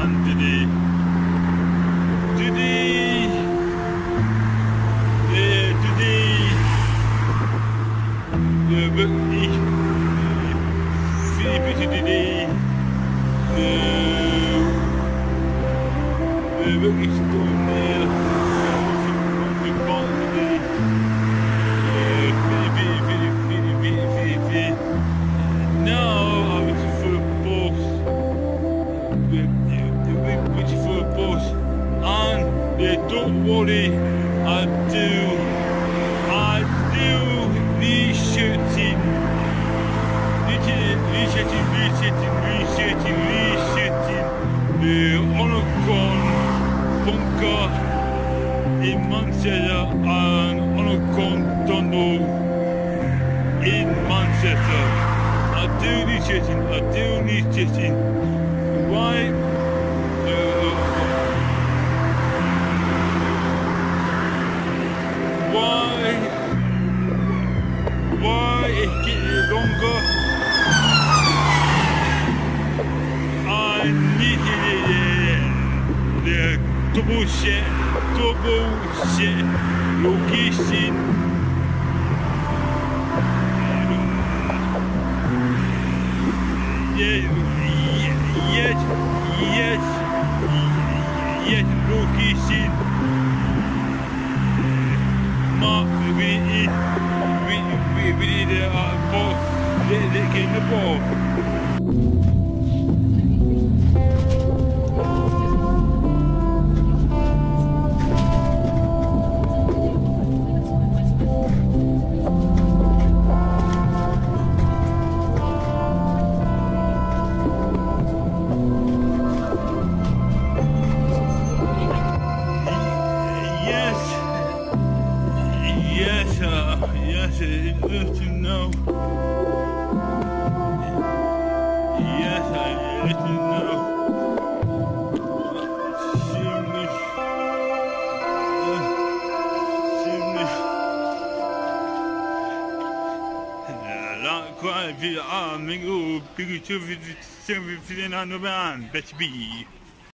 today. Today, uh, today, uh, wirklich viel bitte today. Uh, uh, wirklich dumm, uh, Uh, don't worry, I do. I do researching. Researching, researching, researching, researching. Uh, Onocon bunker in Manchester and Onocon tunnel in Manchester. I do researching, I do researching. Why? Longo anitiliye tubuşe tubuşe lukişin yes yes yes yes lukişin ma we we we we ball, let, let the ball. Yes, yes, uh, yes, to know. La qua vi amigo, ah, oh, più che ci vi sempre fino a novembre, ah, bet